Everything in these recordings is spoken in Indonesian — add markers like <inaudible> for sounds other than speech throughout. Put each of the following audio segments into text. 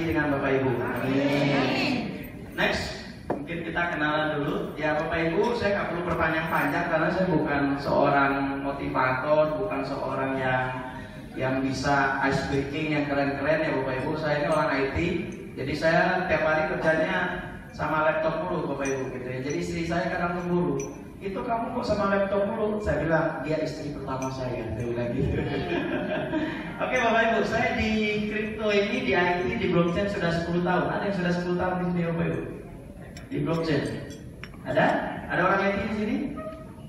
rezeki dengan Bapak Ibu. Amin. Next, mungkin kita kenalan dulu. Ya Bapak Ibu, saya nggak perlu berpanjang-panjang karena saya bukan seorang motivator, bukan seorang yang yang bisa ice breaking yang keren-keren ya Bapak Ibu. Saya ini orang IT, jadi saya tiap hari kerjanya sama laptop mulu Bapak Ibu gitu ya. Jadi istri saya kadang cemburu. Itu kamu kok sama laptop mulu? Saya bilang dia istri pertama saya. Saya bilang gitu. <laughs> Oke Bapak Ibu, saya di kripto ini di IT di blockchain sudah 10 tahun. Ada yang sudah 10 tahun di sini Bapak Ibu? Di blockchain. Ada? Ada orang IT di sini?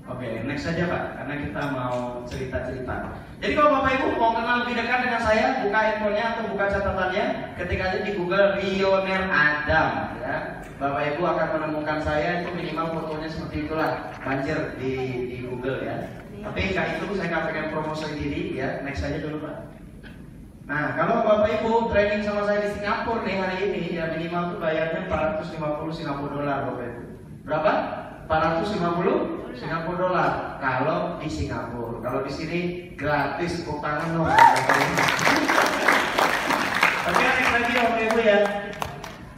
Oke, next saja Pak, karena kita mau cerita-cerita. Jadi kalau Bapak Ibu mau kenal lebih dekat dengan saya, buka handphonenya atau buka catatannya, ketika aja di Google Lionel Adam, ya. Bapak Ibu akan menemukan saya itu minimal fotonya seperti itulah, banjir di, di Google ya. Tapi nggak itu saya nggak pengen promosi diri ya, next saja dulu Pak. Nah, kalau Bapak Ibu training sama saya di Singapura nih hari ini, ya minimal tuh bayarnya 450 Singapura dolar Bapak Ibu. Berapa? 450 Singapura dolar kalau di Singapura. Kalau di sini gratis tepuk tangan dong. Tapi yang lagi Bapak Ibu ya.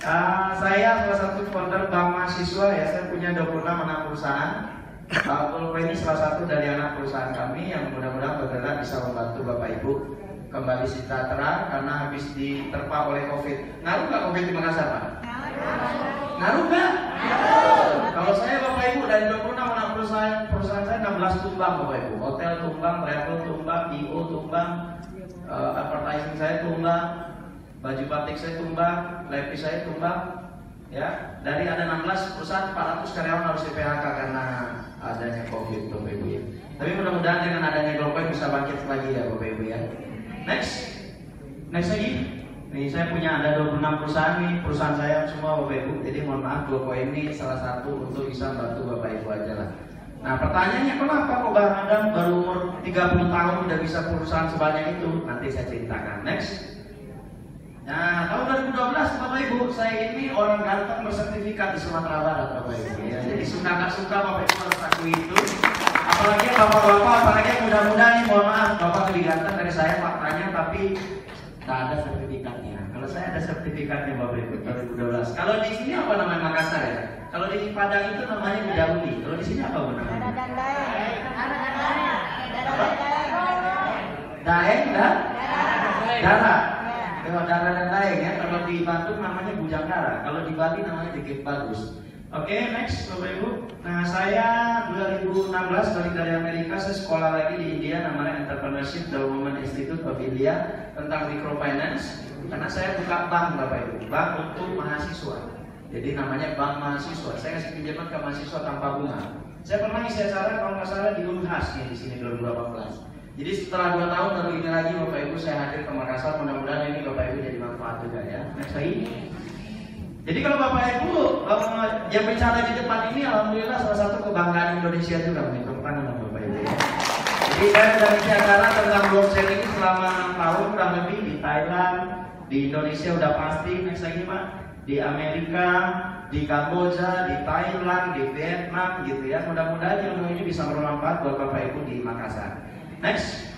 Ah, saya salah satu founder bank mahasiswa ya. Saya punya 26 anak perusahaan. Pak ini salah satu dari anak perusahaan kami yang mudah-mudahan bergerak bisa membantu Bapak Ibu kembali sejahtera karena habis diterpa oleh COVID. Ngaruh nggak COVID di Makassar Pak? Ngaruh nggak? Kalau saya Bapak Ibu dari 26 anak perusahaan 16 tumbang Bapak Ibu. Hotel tumbang, travel tumbang, IO tumbang, eh, advertising saya tumbang, baju batik saya tumbang, levis saya tumbang. Ya, dari ada 16 perusahaan 400 karyawan harus di PHK karena adanya COVID Bapak Ibu ya. Tapi mudah-mudahan dengan adanya Global bisa bangkit lagi ya Bapak Ibu ya. Next. Next lagi. Nih saya punya ada 26 perusahaan nih, perusahaan saya semua Bapak Ibu. Jadi mohon maaf Gloko ini salah satu untuk bisa bantu Bapak Ibu aja lah. Nah pertanyaannya kenapa kok Bang Adam baru umur 30 tahun udah bisa perusahaan sebanyak itu? Nanti saya ceritakan. Next. Nah, tahun 2012 Bapak Ibu, saya ini orang ganteng bersertifikat di Sumatera Barat Bapak Ibu. Ya, jadi suka nggak suka Bapak Ibu harus akui itu. Apalagi bapak-bapak, apalagi muda-muda nih, mohon maaf, bapak lebih ganteng dari saya faktanya, tapi tak ada sertifikatnya. Kalau saya ada sertifikatnya Bapak Ibu 2012. Kalau di sini apa namanya Makassar ya? Kalau di Padang itu namanya Budauli. Kalau di sini apa namanya? Daeng dan Dara. Lewat Dara dan Daeng ya. Kalau di Bandung namanya Bujang Dara. Kalau di Bali namanya Dikit Bagus. Oke, next Bapak Ibu. Nah, saya 2016 balik dari Amerika, saya sekolah lagi di India namanya Entrepreneurship Development Institute of India tentang microfinance. Karena saya buka bank Bapak Ibu, bank untuk mahasiswa. Jadi namanya bank mahasiswa. Saya kasih pinjaman ke mahasiswa tanpa bunga. Saya pernah isi acara kalau nggak salah di Unhas nih di sini 2018. Jadi setelah dua tahun baru ini lagi Bapak Ibu saya hadir ke Makassar. Mudah-mudahan ini Bapak Ibu jadi manfaat juga ya. Next lagi. Jadi kalau Bapak Ibu eh, yang bicara di depan ini Alhamdulillah salah satu kebanggaan Indonesia juga Tepuk tangan Bapak Ibu. Jadi saya sudah isi acara tentang blockchain ini selama 6 tahun kurang lebih di Thailand, di Indonesia udah pasti, next lagi Pak, di Amerika, di Kamboja, di Thailand, di Vietnam gitu ya. Mudah-mudahan ilmu ini bisa bermanfaat buat Bapak Ibu di Makassar. Next.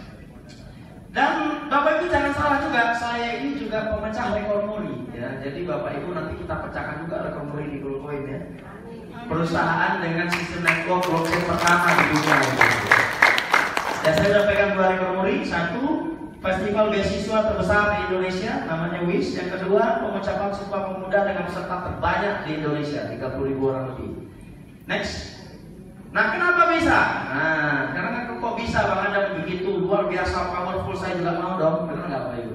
Dan Bapak Ibu jangan salah juga, saya ini juga pemecah rekor muri ya. Jadi Bapak Ibu nanti kita pecahkan juga rekor muri di Goldcoin ya. Perusahaan dengan sistem network blockchain pertama di dunia. Ya saya sudah pegang dua rekor muri, satu festival beasiswa terbesar di Indonesia namanya WIS. Yang kedua pengucapan sumpah pemuda dengan peserta terbanyak di Indonesia 30 ribu orang lebih. Next. Nah kenapa bisa? Nah karena kok bisa bang ada begitu luar biasa powerful saya juga mau dong. Benar nggak Pak Ibu?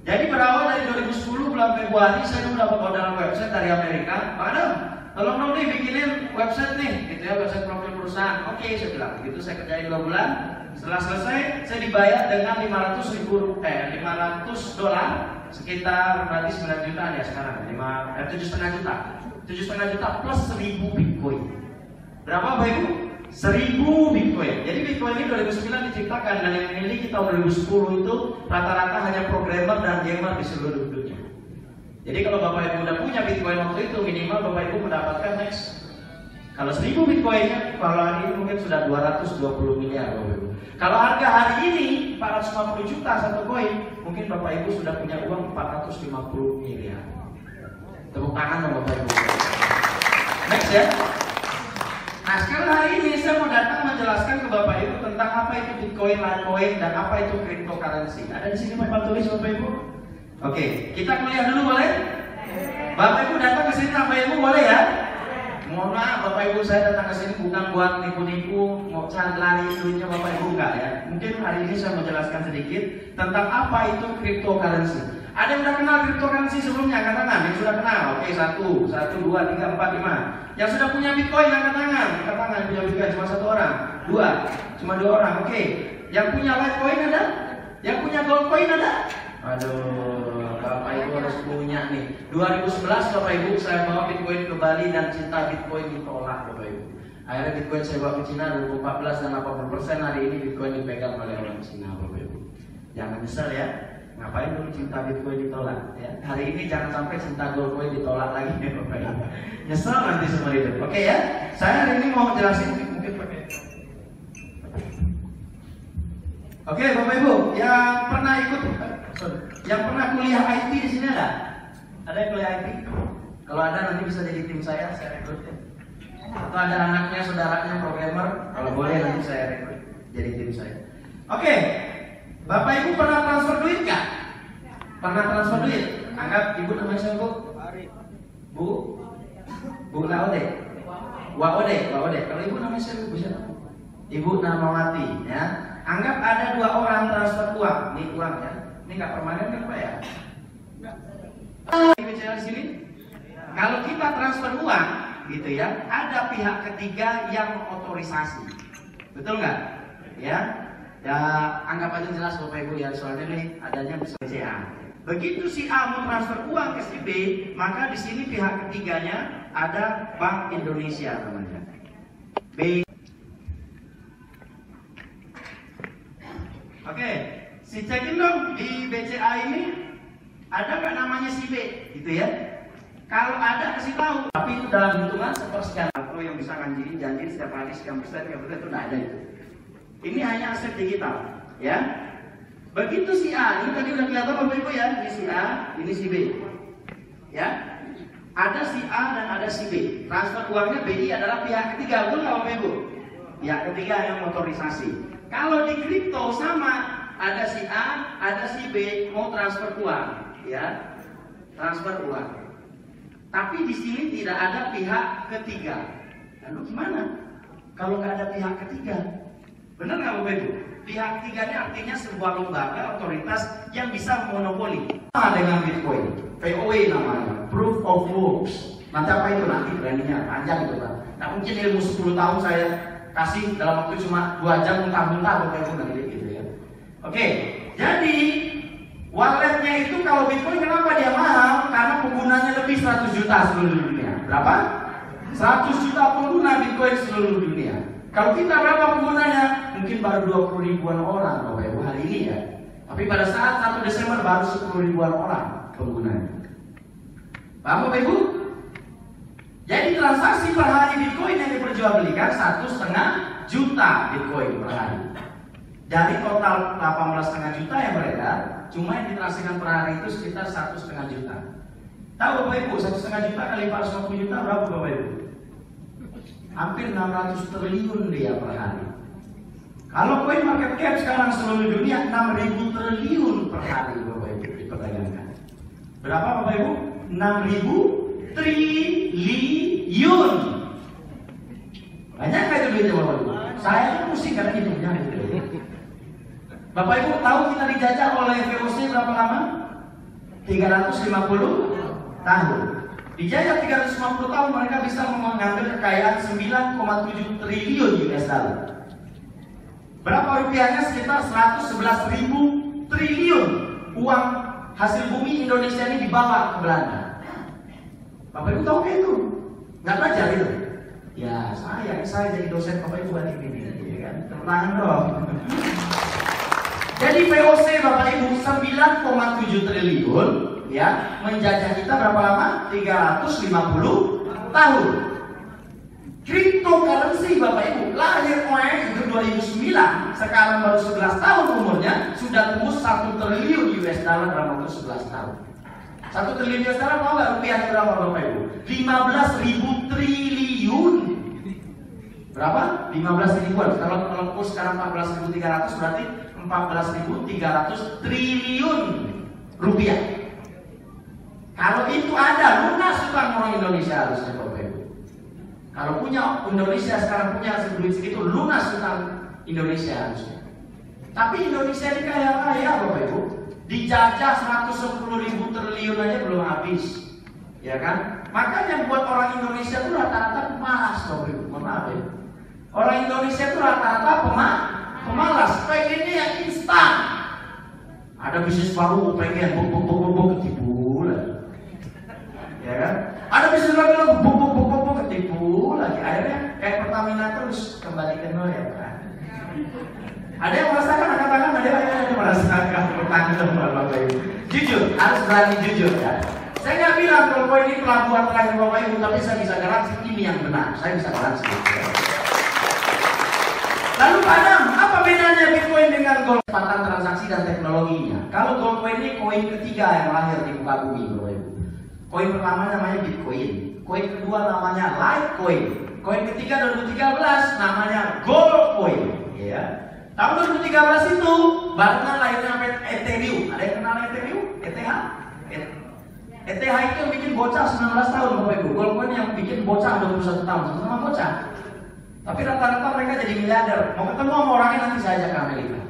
Jadi berawal dari 2010 bulan Februari saya dapat orderan website dari Amerika. Pak Adam, tolong dong nih bikinin website nih, gitu ya website profil perusahaan. Oke saya bilang, gitu saya kerjain dua bulan. Setelah selesai saya dibayar dengan 500 ribu eh 500 dolar sekitar berarti 9 jutaan ya sekarang. 5 eh, 7,5 juta. 7,5 juta plus 1000 bitcoin. Berapa Bapak Ibu? 1000 Bitcoin. Jadi Bitcoin ini 2009 diciptakan dan yang memiliki tahun 2010 itu rata-rata hanya programmer dan gamer di seluruh dunia. Jadi kalau Bapak Ibu udah punya Bitcoin waktu itu minimal Bapak Ibu mendapatkan next kalau 1000 Bitcoinnya kalau hari ini mungkin sudah 220 miliar Bapak Ibu. Kalau harga hari ini 450 juta satu koin, mungkin Bapak Ibu sudah punya uang 450 miliar. Tepuk tangan dong Bapak Ibu. Next ya. Nah sekarang hari ini saya mau datang menjelaskan ke Bapak Ibu tentang apa itu Bitcoin, Litecoin, dan apa itu cryptocurrency. Ada di sini Bapak tulis Bapak Ibu? Oke, kita kuliah dulu boleh? Bapak Ibu datang ke sini Bapak Ibu boleh ya? Mohon maaf Bapak Ibu saya datang ke sini bukan buat nipu-nipu, mau cari lari duitnya Bapak Ibu enggak ya. Mungkin hari ini saya menjelaskan sedikit tentang apa itu cryptocurrency. Ada yang sudah kenal cryptocurrency sebelumnya angkat tangan? Yang sudah kenal? Oke satu, satu, dua, tiga, empat, lima. Yang sudah punya bitcoin angkat tangan? Angkat tangan punya bitcoin cuma satu orang, dua, cuma dua orang. Oke. Yang punya litecoin ada? Yang punya goldcoin ada? Aduh, Bapak Ibu harus punya nih. 2011 Bapak Ibu saya bawa Bitcoin ke Bali dan cinta Bitcoin ditolak Bapak Ibu. Akhirnya Bitcoin saya bawa ke Cina 2014 dan 80 persen hari ini Bitcoin dipegang oleh orang Cina Bapak Ibu. Jangan nyesel ya. Ngapain dulu cinta Bitcoin ditolak? Ya. Hari ini jangan sampai cinta Goldcoin ditolak lagi ya Bapak Ibu. Nyesel nanti semua itu. Oke ya. Saya hari ini mau jelasin mungkin pakai Oke Bapak Ibu, yang pernah ikut yang pernah kuliah IT di sini ada? Ada yang kuliah IT? Kalau ada nanti bisa jadi tim saya, saya rekrut ya. Atau ada anaknya, saudaranya programmer, kalau boleh nanti saya rekrut jadi tim saya. Oke, Bapak Ibu pernah transfer duit nggak? Pernah transfer duit? Anggap Ibu namanya siapa Bu? Bu? Bu Laode? Waode, Waode. Kalau Ibu namanya siapa Bu? Siapa? Ibu Namawati ya. Anggap ada dua orang transfer uang, ini uang ya ini nggak permanen kan Pak ya? Bicara di sini. Kalau kita transfer uang, gitu ya, ada pihak ketiga yang mengotorisasi. Betul nggak? Ya, ya anggap aja jelas Bapak Ibu ya soalnya nih adanya BCA. Begitu si A mau transfer uang ke si B, maka di sini pihak ketiganya ada Bank Indonesia namanya. B. Oke, okay. Si cekin dong di BCA ini ada nggak namanya si B, gitu ya? Kalau ada kasih tahu. Tapi itu dalam hitungan sepersekian. Atau yang bisa nganjirin janji setiap hari sekian persen, persen itu nggak ada itu. Ini hanya aset digital, ya. Begitu si A, ini tadi udah kelihatan Bapak Ibu ya, ini si A, ini si B. Ya, ada si A dan ada si B. Transfer uangnya BI adalah pihak ketiga, betul Bapak Ibu? Pihak ketiga yang motorisasi. Kalau di kripto sama, ada si A, ada si B mau transfer uang, ya, transfer uang. Tapi di sini tidak ada pihak ketiga. Lalu gimana? Kalau nggak ada pihak ketiga, benar nggak Bapak Ibu? Pihak ini artinya sebuah lembaga otoritas yang bisa monopoli. Sama dengan Bitcoin, POW namanya, Proof of Works. Nanti apa itu nanti brandingnya panjang itu kan. Nah mungkin ilmu 10 tahun saya kasih dalam waktu cuma dua jam muntah-muntah Bapak Ibu nanti Oke, jadi walletnya itu kalau Bitcoin kenapa dia mahal? Karena penggunanya lebih 100 juta seluruh dunia. Berapa? 100 juta pengguna Bitcoin seluruh dunia. Kalau kita berapa penggunanya? Mungkin baru 20 ribuan orang Bapak Ibu hari ini ya. Tapi pada saat 1 Desember baru 10 ribuan orang penggunanya. Paham Bapak Ibu? Jadi transaksi per hari Bitcoin yang diperjualbelikan satu setengah juta Bitcoin per hari. Dari total 18,5 juta yang beredar, cuma yang ditransaksikan per hari itu sekitar 1,5 juta. Tahu Bapak Ibu, 1,5 juta kali 450 juta berapa Bapak Ibu? Hampir 600 triliun dia per hari. Kalau coin market cap sekarang seluruh dunia 6.000 triliun per hari Bapak Ibu diperdagangkan. Berapa Bapak Ibu? 6.000 triliun. Banyak itu duitnya Bapak Ibu? Saya pusing karena hitungnya itu. Bapak Ibu tahu kita dijajah oleh VOC berapa lama? 350 tahun. Dijajah 350 tahun mereka bisa mengambil kekayaan 9,7 triliun US dollar. Berapa rupiahnya? Sekitar 111 ribu triliun uang hasil bumi Indonesia ini dibawa ke Belanda. Bapak Ibu tahu kayak itu? Nggak belajar itu? Ya, saya, saya jadi dosen Bapak Ibu hari ini, ya kan? Tenang dong. Jadi VOC Bapak Ibu 9,7 triliun ya menjajah kita berapa lama? 350 tahun. Cryptocurrency Bapak Ibu lahir OEM itu 2009 sekarang baru 11 tahun umurnya sudah tembus 1 triliun US dollar dalam waktu 11 tahun. Satu triliun US dollar mau nggak rupiah berapa Bapak Ibu? 15 ribu triliun. Berapa? 15 ribuan. Kalau kalau kurs sekarang 14.300 berarti 14.300 triliun rupiah. Kalau itu ada lunas utang orang Indonesia harusnya Bapak Ibu. Kalau punya Indonesia sekarang punya duit segitu lunas utang Indonesia harusnya. Tapi Indonesia ini kaya kaya Bapak Ibu. Dijajah 110 ribu triliun aja belum habis. Ya kan? Makanya buat orang Indonesia itu rata-rata pemalas Bapak Ibu. Maaf ya. Orang Indonesia itu rata-rata pemalas pemalas, pengennya yang instan. Ada bisnis baru, pengen buk buk buk buk. Ya kan? Ada bisnis lagi lagi buk buk buk buk ketipu lagi. Akhirnya kayak Pertamina terus kembali ke nol ya kan? Ada yang merasakan angkat tangan, ada yang merasakan bertanggung Bapak Ibu. Jujur, harus berani jujur ya. Saya nggak bilang kalau ini pelabuhan terakhir Bapak Ibu, tapi saya bisa garansi ini yang benar. Saya bisa garansi. Lalu Padam, apa bedanya Bitcoin dengan gold? Kecepatan transaksi dan teknologinya. Kalau Goldcoin ini koin ketiga yang lahir di muka bumi, Bapak. Koin pertama namanya Bitcoin. Koin kedua namanya Litecoin. Koin ketiga 2013 namanya Goldcoin. Ya. Tahun 2013 itu barengan lahirnya Ethereum. Ada yang kenal Ethereum? ETH? ETH itu yang bikin bocah 19 tahun Bapak Ibu. Goldcoin yang bikin bocah 21 tahun. Sama-sama bocah. Tapi rata-rata mereka jadi miliarder. Mau ketemu sama orangnya nanti saya ajak ke Amerika.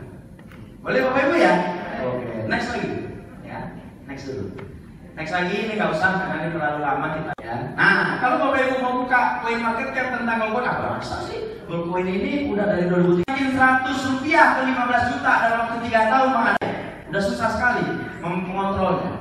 Boleh Bapak Ibu ya? Oke. Okay. Next lagi. Ya. Next dulu. Next lagi ini nggak usah karena ini terlalu lama kita ya. Nah, kalau Bapak Ibu mau buka coin market cap tentang gold apa masa sih? Gold coin ini udah dari 2003 100 rupiah ke 15 juta dalam waktu 3 tahun mana? Udah susah sekali mengontrolnya.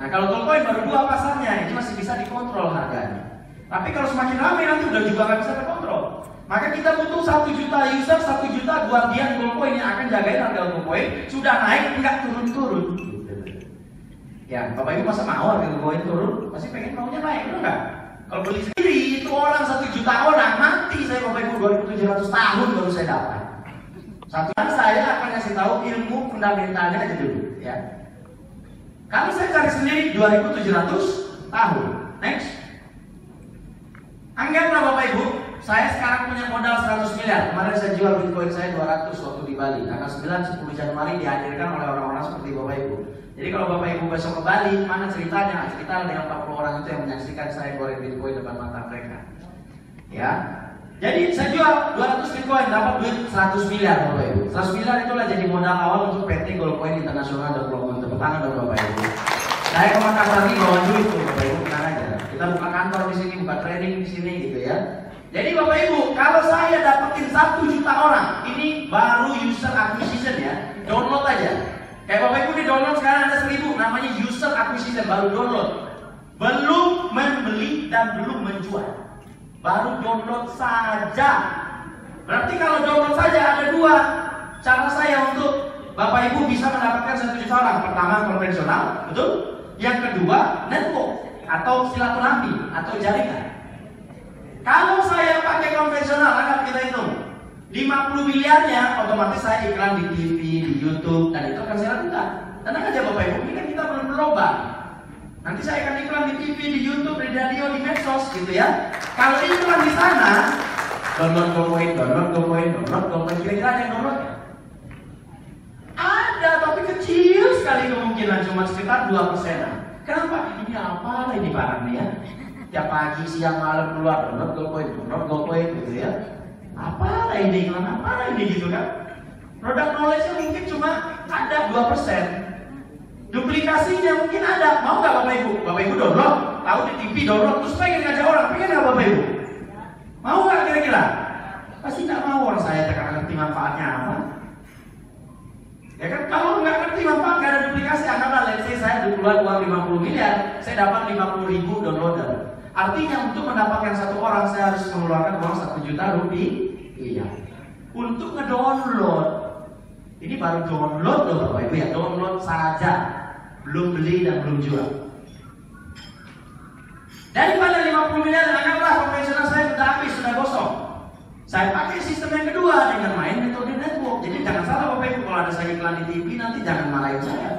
Nah, kalau gold coin baru dua pasarnya, ini masih bisa dikontrol harganya. Tapi kalau semakin ramai nanti udah juga nggak bisa terkontrol. Maka kita butuh satu juta user, satu juta guardian goldcoin yang akan jagain harga goldcoin sudah naik nggak turun-turun. Ya, Bapak Ibu masa mau harga goldcoin turun? Pasti pengen maunya naik, benar nggak? Kalau beli sendiri itu orang satu juta orang mati saya Bapak Ibu 2700 tahun baru saya dapat. Satu saya akan kasih tahu ilmu fundamentalnya aja dulu, ya. Kalau saya cari sendiri 2700 tahun. Next. Anggaplah Bapak Ibu, saya sekarang punya modal 100 miliar. Kemarin saya jual Bitcoin saya 200 waktu di Bali. Tanggal 9 10 Januari dihadirkan oleh orang-orang seperti Bapak Ibu. Jadi kalau Bapak Ibu besok ke Bali, mana ceritanya? Cerita dengan 40 orang itu yang menyaksikan saya goreng Bitcoin depan mata mereka. Ya. Jadi saya jual 200 Bitcoin dapat duit 100 miliar Bapak Ibu. 100 miliar itulah jadi modal awal untuk PT Goldcoin Internasional dan Pulau Tepuk tangan dong Bapak Ibu. Saya ke Makassar ini bawa duit tuh Bapak Ibu tenang aja. Kita buka kantor di sini, buka trading di sini gitu ya. Jadi Bapak Ibu, kalau saya dapetin satu juta orang, ini baru user acquisition ya, download aja. Kayak Bapak Ibu di download sekarang ada seribu, namanya user acquisition baru download. Belum membeli dan belum menjual. Baru download saja. Berarti kalau download saja ada dua cara saya untuk Bapak Ibu bisa mendapatkan satu juta orang. Pertama konvensional, betul? Yang kedua network atau silaturahmi atau jaringan. Kalau saya pakai konvensional, anggap kita hitung 50 miliarnya otomatis saya iklan di TV, di YouTube, dan itu akan saya lakukan. Tenang aja Bapak Ibu, ini kan kita belum berlomba. Nanti saya akan iklan di TV, di YouTube, di radio, di medsos gitu ya. Kalau iklan di sana, download GoPoint, download GoPoint, download GoPoint, kira-kira ada yang download? Ada, tapi kecil sekali kemungkinan, cuma sekitar 2 persenan. Kenapa? Ini apa ini barangnya ya? tiap pagi siang malam keluar download GoPoint download GoPoint gitu ya apa? Ini iklan apa ini gitu kan? Produk knowledge mungkin cuma ada dua persen. Duplikasinya mungkin ada. Mau nggak bapak ibu? Bapak ibu download. Tahu di TV download. Terus pengen ngajak orang. Pengen nggak bapak ibu? Mau nggak kira-kira? Pasti nggak mau orang saya tidak ngerti manfaatnya apa? Ya kan? Kalau nggak ngerti manfaat nggak ada duplikasi, anggaplah let's say saya keluar uang 50 miliar, saya dapat 50 ribu downloader. Artinya untuk mendapatkan satu orang saya harus mengeluarkan uang satu juta rupiah. Untuk ngedownload, ini baru download loh Bapak Ibu ya, download saja, belum beli dan belum jual. Daripada 50 miliar, anggaplah konvensional saya sudah habis, sudah gosong. Saya pakai sistem yang kedua dengan main metode network. Jadi jangan salah Bapak Ibu kalau ada saya iklan di TV nanti jangan marahin saya.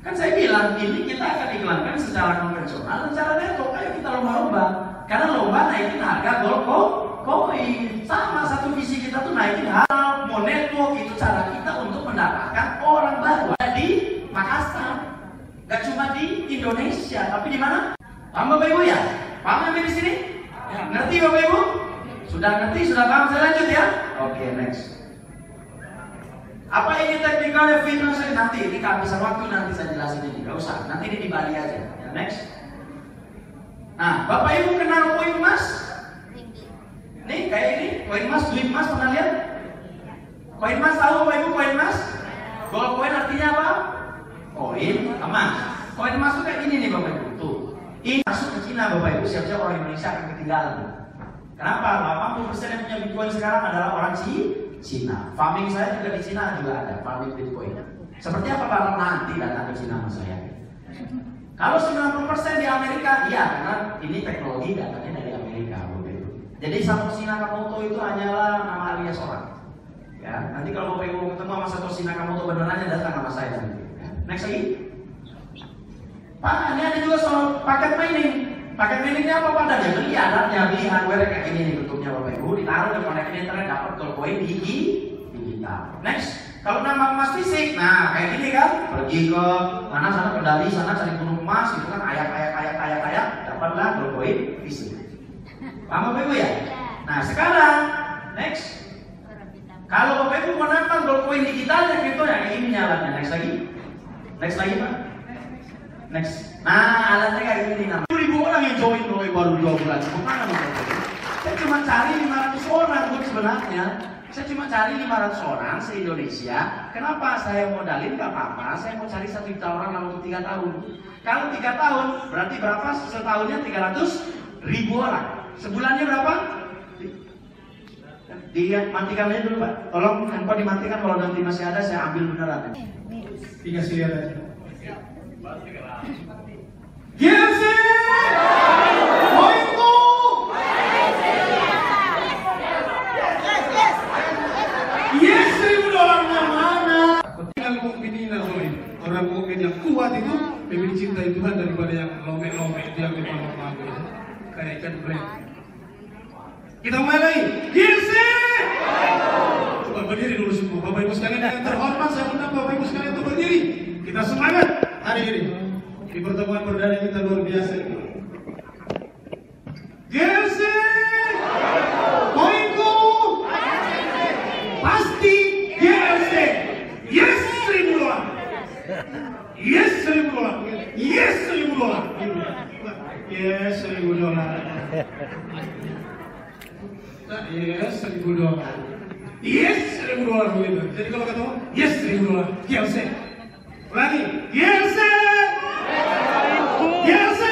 Kan saya bilang ini kita akan iklankan secara konvensional secara network. Ayo kita lomba-lomba. Karena lomba naikin harga gold koin. Sama satu visi kita tuh naikin harga mau network itu cara kita untuk mendapatkan orang baru di Makassar. Gak cuma di Indonesia, tapi di mana? Paham Bapak Ibu ya? Paham sampai di sini? Ya. Ngerti Bapak Ibu? Sudah ngerti? Sudah paham? Saya lanjut ya? Oke, okay, next. Apa ini teknikalnya finansial nanti? Ini kehabisan waktu nanti saya jelasin ini. Gak usah. Nanti ini di Bali aja. Ya, next. Nah, Bapak Ibu kenal koin emas? Nih kayak ini, koin emas, duit emas pernah lihat? Koin emas tahu Bapak Ibu koin emas? Gold koin artinya apa? Koin emas. Koin emas itu kayak ini nih Bapak Ibu. Tuh. Ini masuk ke Cina Bapak Ibu, siap-siap orang Indonesia akan ketinggalan. Kenapa? 80% yang punya Bitcoin sekarang adalah orang Cina. Farming saya juga di Cina juga ada, farming Bitcoin. Seperti apa Pak nanti datang ke Cina sama saya? Kalau 90% di Amerika, iya karena ini teknologi datanya dari. Jadi Satoshi Nakamoto itu hanyalah nama alias orang. Ya, nanti kalau Bapak Ibu ketemu sama Satoshi Nakamoto benerannya datang sama saya nanti. Ya. Next lagi. Pak, ini ada juga soal paket mining. Paket miningnya apa Pak? Dan beli alatnya, beli hardware kayak gini nih bentuknya Bapak Ibu. Ditaruh di konekin internet dapat koin di digital. Next. Kalau nama emas fisik, nah kayak gini kan, pergi ke mana sana kendali sana cari gunung emas, itu kan ayak ayak ayak ayak ayak, dapatlah koin fisik. Paham Bapak Ibu ya? Nah sekarang, next. Kalau Bapak Ibu nonton koin digitalnya gitu ya, ini nyalanya. Next lagi. Next lagi Pak. Next. Nah, alatnya kayak gini nah. ribu orang yang join mulai baru dua bulan. Ke mana nih Saya cuma cari 500 orang pun sebenarnya. Saya cuma cari 500 orang se-Indonesia. Kenapa saya modalin gak apa-apa? Saya mau cari satu juta orang dalam waktu tiga tahun. Kalau tiga tahun, berarti berapa? Setahunnya 300 ribu orang. Sebulannya berapa? Dia matikan aja dulu Pak. Tolong handphone dimatikan kalau nanti masih ada saya ambil beneran. Tiga lihat aja. Yes, Orang mukmin yang kuat itu lebih dicintai Tuhan daripada yang lomek-lomek dia memang kayak ikan break. Kita mulai. Yes, Coba berdiri dulu semua. Bapak Ibu sekalian yang terhormat, saya undang Bapak Ibu sekalian untuk berdiri. Kita semangat hari ini. Di pertemuan perdana kita luar biasa ini. GLC Poinku Pasti GLC Yes seribu dolar Yes seribu dolar Yes seribu dolar Yes seribu dolar Yes seribu dolar Yes seribu dolar begitu Jadi kalau ketemu Yes seribu dolar GLC Ulangi GLC Biasa.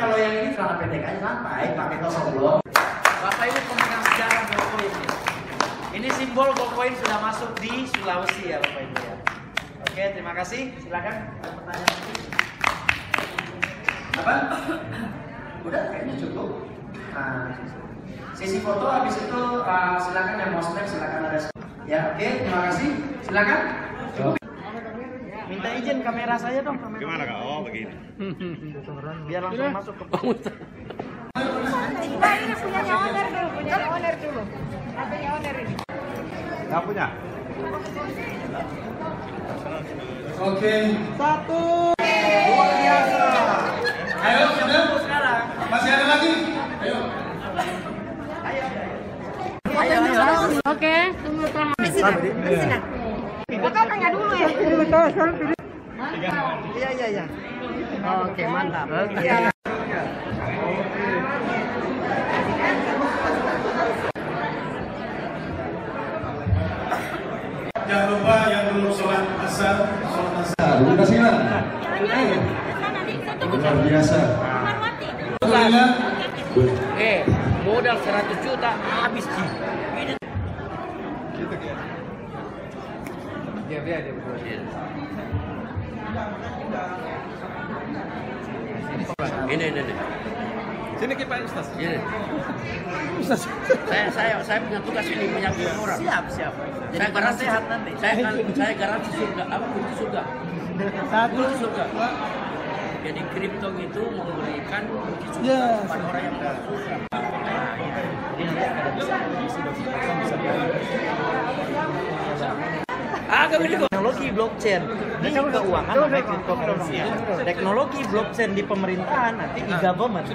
kalau yang ini celana pendek aja santai, pakai tos oblong. Bapak Ibu pemegang sejarah Golkoin ini. Ini simbol Golkoin sudah masuk di Sulawesi ya Bapak Ibu ya. Oke, terima kasih. Silakan pertanyaan. Apa? Udah kayaknya cukup. Nah, sesi foto habis itu uh, silakan yang mau snap silakan ada. Ya, oke, terima kasih. Silakan. Minta izin kamera saya dong. Kamera. Gimana kak? Oh begini. <laughs> Biar langsung masuk ke Nah ini punya owner dulu, punya owner dulu. Punya owner ini. Gak punya? Oke. Satu. Luar biasa. Ayo, sudah? sekarang. Masih ada lagi? Ayo. Ayo, ayo. Oke, tunggu sini. Kakak tanya dulu ya. Iya iya iya. Oke, mantap. Iya. Jangan lupa yang belum sholat asar, sholat asar. Sana di, tutup luar biasa. Alhamdulillah. Eh, modal 100 juta habis sih. Ini Dia dia dia berdua. ini ini. ini. Sini ke Pak Ustaz. Ini. Saya saya saya punya tugas ini menyakiti orang. Siap, siap. Saya garansi sehat nanti. Saya saya garansi surga. Apa kunci surga? Kunci surga. Jadi kripto itu memberikan kunci surga kepada orang yang Teknologi blockchain di keuangan cryptocurrency. Teknologi blockchain di pemerintahan nanti e-government.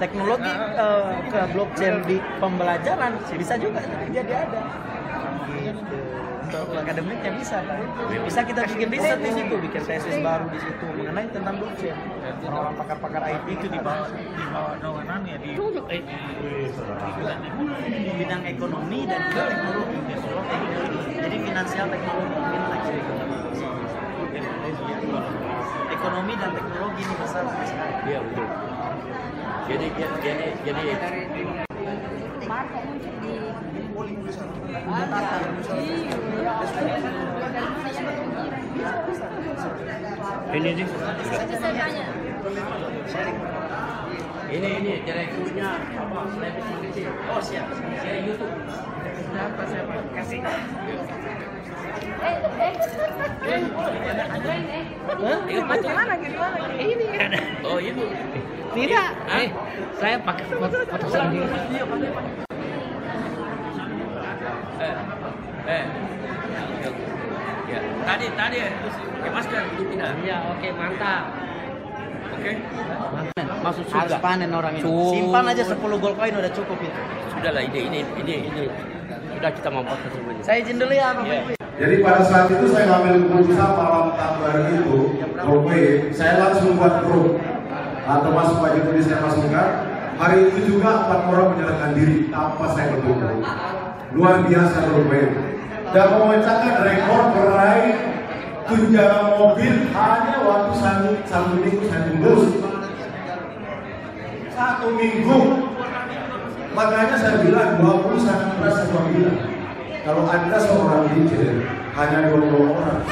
Teknologi eh, ke blockchain di pembelajaran bisa juga jadi ada. Gitu. Untuk akademiknya bisa, Pak. Bisa kita bikin riset di situ, bikin tesis baru di situ mengenai tentang blockchain. Orang-orang pakar-pakar IT itu di bawah di bawah naungannya di di bidang ekonomi dan juga teknologi. Jadi finansial teknologi, fintech. Ekonomi dan teknologi ini besar sekali. Iya betul. Jadi jadi jadi ini nih. Ini ini direkturnya apa? Saya bisa kecil. Oh siap. Saya YouTube. Siapa siapa? Kasih. Gimana gimana? Ini. Oh itu. Tidak. Eh, saya pakai foto, foto sendiri. Eh, eh. Ya, tadi tadi pakai masker itu tidak. Ya, oke mantap. Oke. Masuk Harus surga. panen orang ini. Simpan aja 10 gold coin udah cukup itu. Sudahlah ini ini ini ini sudah kita mampus sebenarnya. Saya izin dulu ya, Bapak Iya. Ibu. Jadi pada saat itu saya ngambil keputusan malam tanggal itu, oke, saya langsung buat grup atau masuk baju tulis saya masukkan. Hari itu juga empat orang menyerahkan diri tanpa saya bertemu. Luar biasa grup Dan memecahkan rekor peraih tunjangan mobil hanya waktu satu, satu minggu saya tembus. Satu minggu. Makanya saya bilang 20 sangat beras saya bilang. Kalau anda seorang DJ hanya 20 orang,